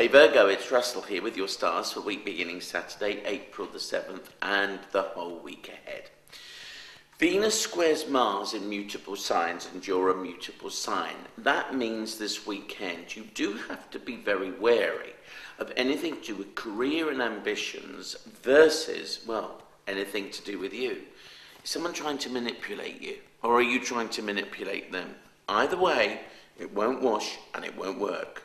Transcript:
Hey Virgo, it's Russell here with your stars for week beginning Saturday, April the 7th, and the whole week ahead. Venus squares Mars in mutable signs, and you're a mutable sign. That means this weekend you do have to be very wary of anything to do with career and ambitions versus, well, anything to do with you. Is someone trying to manipulate you, or are you trying to manipulate them? Either way, it won't wash and it won't work.